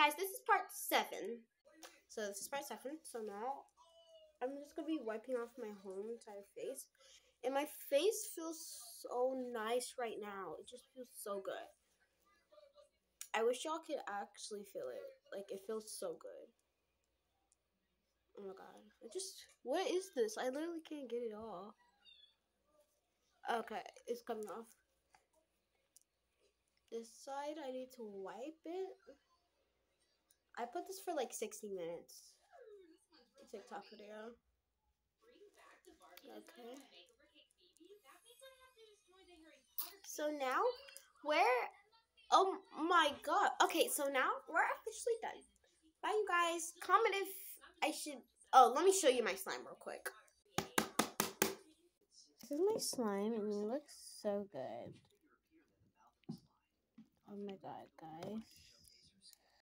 guys, this is part seven. So this is part seven. So now I'm just gonna be wiping off my whole entire face, and my face feels so nice right now. It just feels so good. I wish y'all could actually feel it. Like it feels so good. Oh my god. I just what is this? I literally can't get it off. Okay, it's coming off. This side I need to wipe it. I put this for like 60 minutes. TikTok video. Okay. So now, where? Oh my god. Okay, so now we're officially done. Bye, you guys. Comment if I should. Oh, let me show you my slime real quick. This is my slime, and it looks so good. Oh my god, guys.